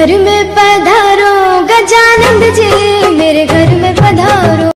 घर में पधारो गजानंद जी मेरे घर में पधारो